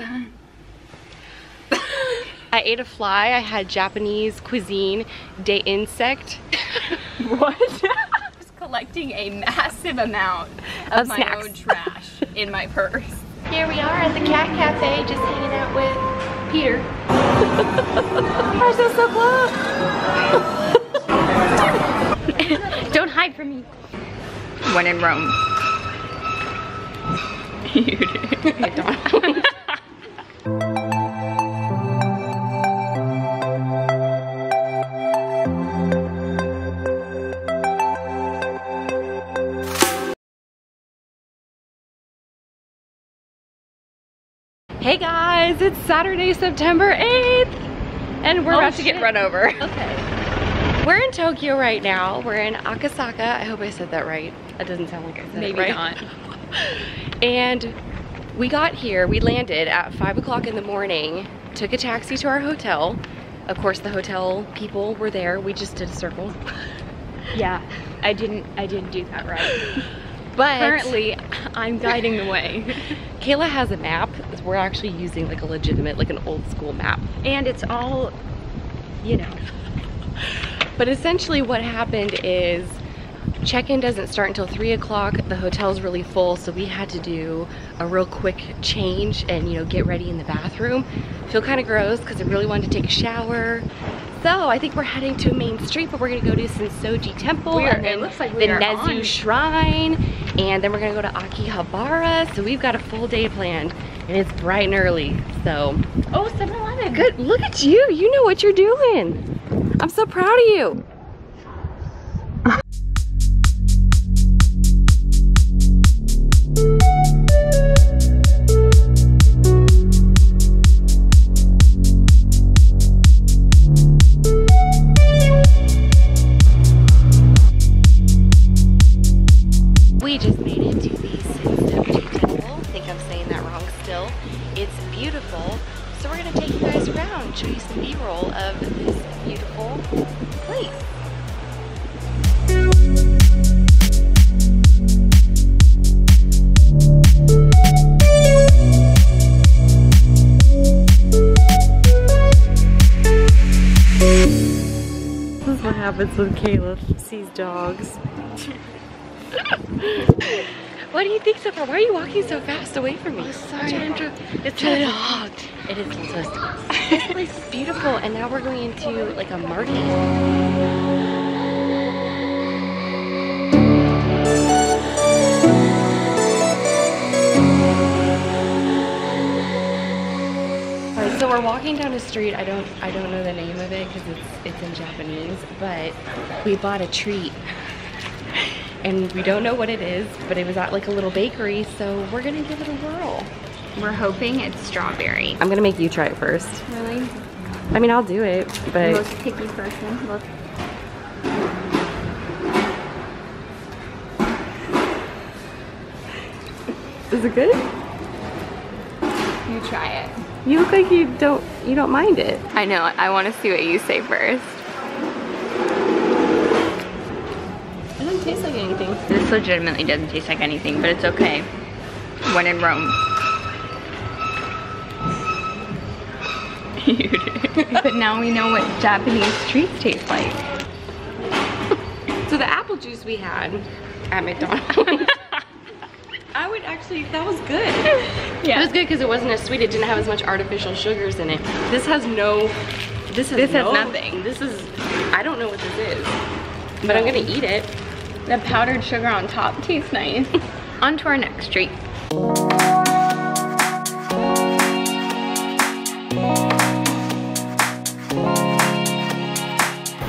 that? I ate a fly. I had Japanese cuisine day insect. what? I was collecting a massive amount of, Of my snacks. own trash in my purse. Here we are at the cat cafe, just hanging out with Peter. Ours is so close. Don't hide from me. When in Rome. you did. Hey Saturday, September 8th, and we're We're about about to get run over. Okay. We're in Tokyo right now. We're in Akasaka. I hope I said that right. That doesn't sound like I said Maybe it right. not. And we got here, we landed at five o'clock in the morning, took a taxi to our hotel. Of course, the hotel people were there. We just did a circle. Yeah, I didn't. I didn't do that right. But Currently, I'm guiding the way, Kaila has a map. We're actually using like a legitimate, like an old school map. and it's all, you know. But essentially what happened is check-in doesn't start until three o'clock. The hotel's really full, so we had to do a real quick change and you know get ready in the bathroom. Feel kind of gross because I really wanted to take a shower. So I think we're heading to Main Street, but we're gonna go to Sensoji Temple are- and it then looks like the Nezu on. Shrine, and then we're gonna go to Akihabara. So we've got a full day planned, and it's bright and early. So Oh, 7-Eleven. Good. Look at you. You know what you're doing. I'm so proud of you. Beautiful. So we're gonna take you guys around, show you some B-roll of this beautiful place. This is what happens when Caleb sees dogs. what do you think so far? Why are you walking so fast away from me? Sorry, Andrew. It's a dog. It is fantastic. this place is beautiful, and now we're going into like a market. So we're walking down a street. I don't, I don't know the name of it because it's, it's in Japanese. But we bought a treat, and we don't know what it is. But it was at like a little bakery, so we're gonna give it a whirl. We're hoping it's strawberry. I'm gonna make you try it first. Really? I mean, I'll do it, but Most picky person. Look. is it good? You try it. You look like you don't, you don't mind it. I know. I want to see what you say first. Doesn't taste like anything. This legitimately doesn't taste like anything, but it's okay. When in Rome. But now we know what Japanese treats taste like. So the apple juice we had at McDonald's. I would actually, that was good. Yeah. It was good because it wasn't as sweet. It didn't have as much artificial sugars in it. This has no, this has, This has no- nothing. This is, I don't know what this is, but I'm gonna eat it. The powdered sugar on top tastes nice. on to our next treat.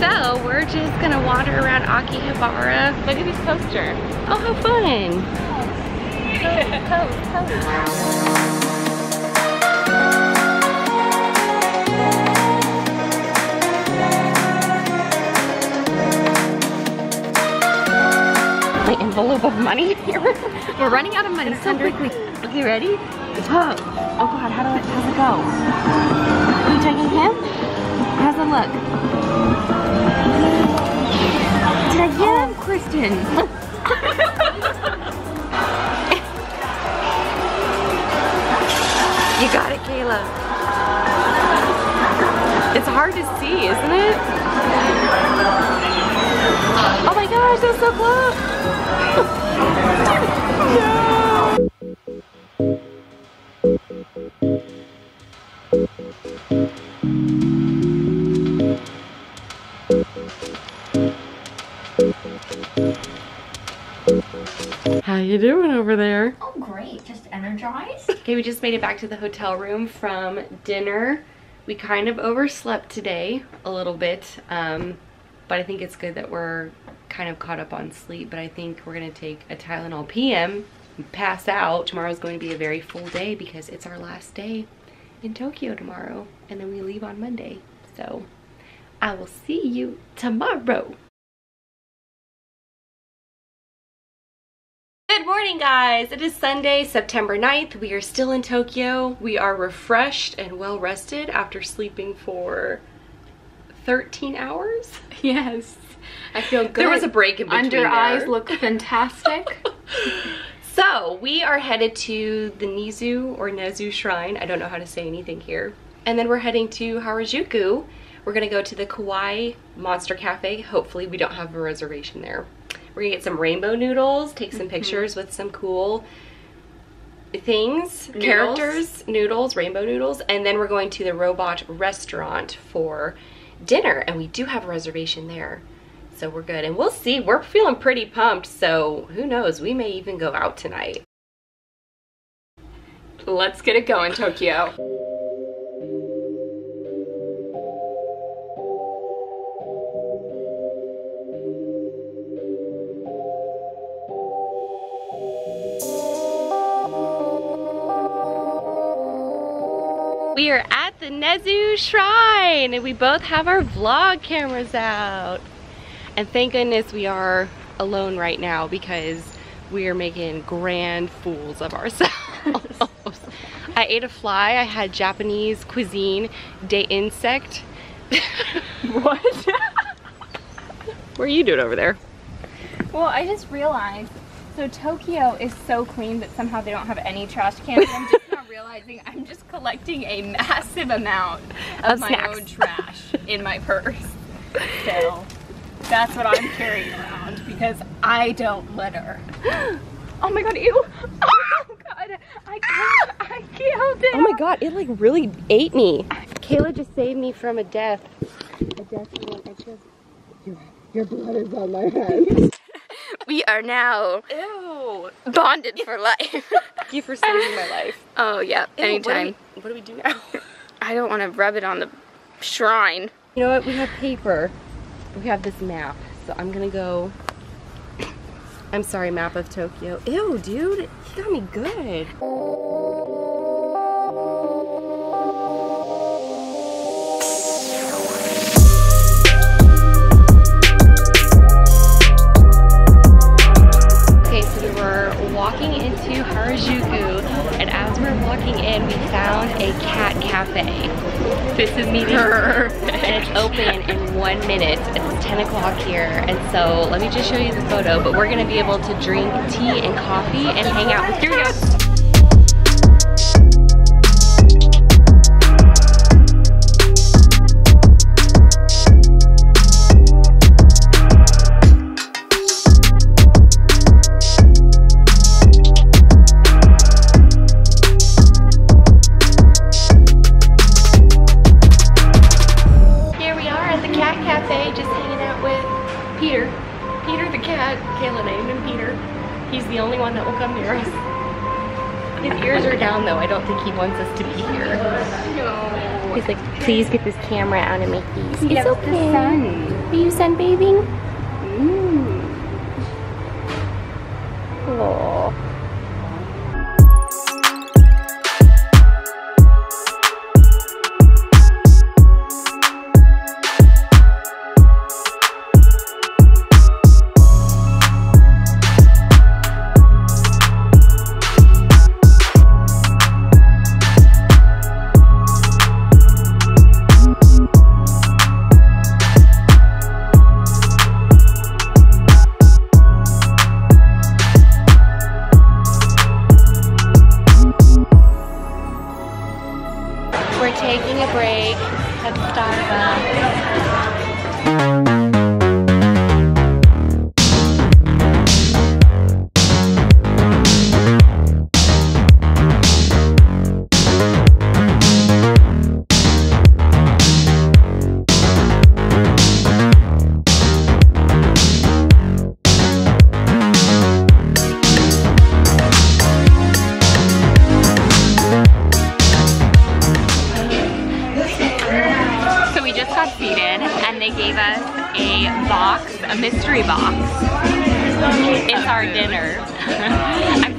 So we're just gonna wander around Akihabara. Look at this poster. Oh, how fun. envelope of money here. We're running out of money so quickly. Okay, ready? Oh, oh God, how do I, how's it go? Are you taking him? How's it look? Did I get him? Kristen. You got it, Kaila? It's hard to see, isn't it? Oh my gosh, that's so close. How you doing over there? Oh great, just energized. okay, we just made it back to the hotel room from dinner. We kind of overslept today a little bit, um, but I think it's good that we're kind of caught up on sleep, but I think we're gonna take a Tylenol PM pass out. Tomorrow's going to be a very full day because it's our last day in Tokyo tomorrow, and then we leave on Monday. So I will see you tomorrow. Good morning guys! It is Sunday, September 9th. We are still in Tokyo. We are refreshed and well rested after sleeping for 13 hours. Yes. I feel good. There was a break in between Under there. eyes look fantastic. so we are headed to the Nizu or Nezu Shrine. I don't know how to say anything here. And then we're heading to Harajuku. We're gonna go to the Kawaii Monster Cafe. Hopefully we don't have a reservation there. We're gonna get some rainbow noodles, take some mm -hmm. pictures with some cool things, noodles. characters, noodles, rainbow noodles, and then we're going to the robot restaurant for dinner, and we do have a reservation there. So we're good, and we'll see. We're feeling pretty pumped, so who knows? We may even go out tonight. Let's get it going, Tokyo. We are at the Nezu Shrine and we both have our vlog cameras out. And thank goodness we are alone right now because we are making grand fools of ourselves. I ate a fly, I had Japanese cuisine, de insect. what? what are you doing over there? Well, I just realized, so Tokyo is so clean that somehow they don't have any trash cans And I'm just now realizing I'm just collecting a massive amount of, of my snacks. own trash in my purse. So that's what I'm carrying around because I don't litter. Oh my god, ew! Oh god, I killed, I killed it! Oh my god, it like really ate me. Kaila just saved me from a death. A death I just... Your, your blood is on my hands. we are now Ew. bonded for life. Thank you for saving my life. Oh, yeah, Ew, anytime. What do, we, what do we do now? I don't want to rub it on the shrine. You know what? We have paper. We have this map. So I'm to go... I'm sorry, map of Tokyo. Ew, dude. You got me good. Okay, so we were walking into Harajuku, we're walking in, we found a cat cafe. This is me. her, and it's open in one minute. It's 10 o'clock here, and so let me just show you the photo, but we're gonna be able to drink tea and coffee and hang out with cats. Please get this camera out and make these. He it's okay. The sun. Are you sunbathing? Mm. Oh.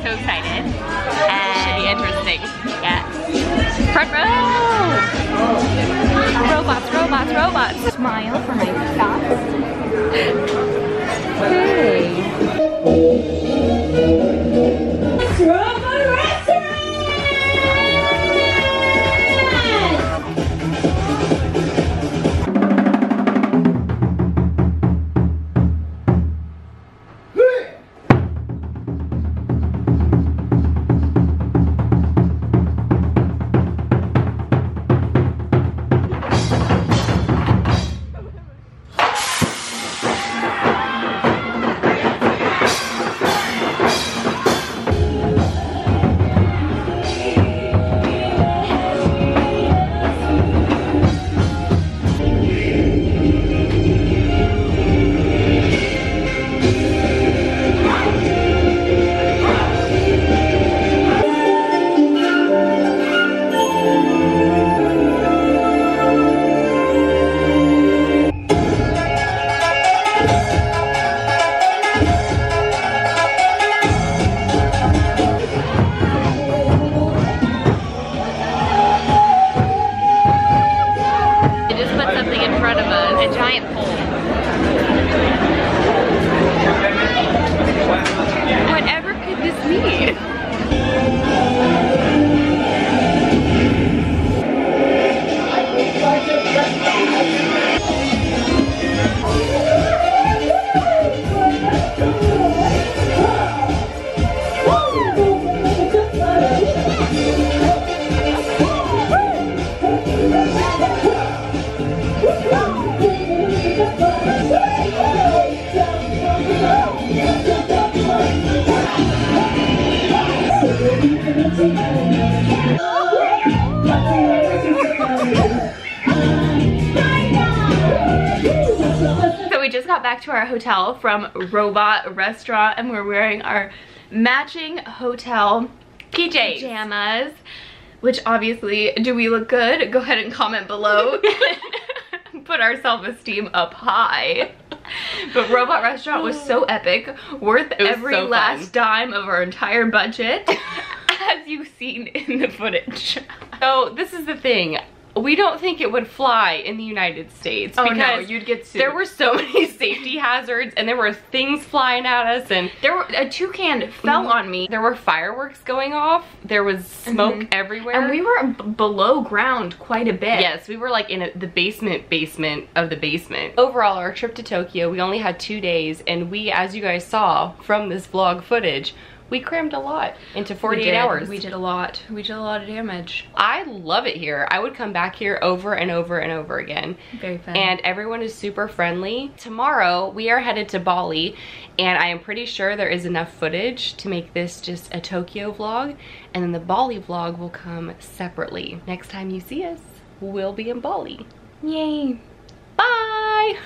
So excited. And Should be interesting. Yeah. Front row! Robots, robots, robots. Smile for my thoughts. Hey. Our hotel from Robot Restaurant and we're wearing our matching hotel PJs. pajamas, which obviously, do we look good? Go ahead and comment below. Put our self-esteem up high. But Robot Restaurant was so epic, worth every so last dime of our entire budget, as you've seen in the footage. So this is the thing we don't think it would fly in the United States. Oh no, you'd get sued. There were so many safety hazards and there were things flying at us and there were a toucan fell mm -hmm. on me. There were fireworks going off. There was smoke mm -hmm. everywhere. And we were below ground quite a bit. Yes, we were like in a, the basement basement of the basement. Overall, our trip to Tokyo, we only had two days and we, as you guys saw from this vlog footage, we crammed a lot into 48 we hours. We did a lot. We did a lot of damage. I love it here. I would come back here over and over and over again. Very fun. And everyone is super friendly. Tomorrow, we are headed to Bali, and I am pretty sure there is enough footage to make this just a Tokyo vlog, and then the Bali vlog will come separately. Next time you see us, we'll be in Bali. Yay. Bye!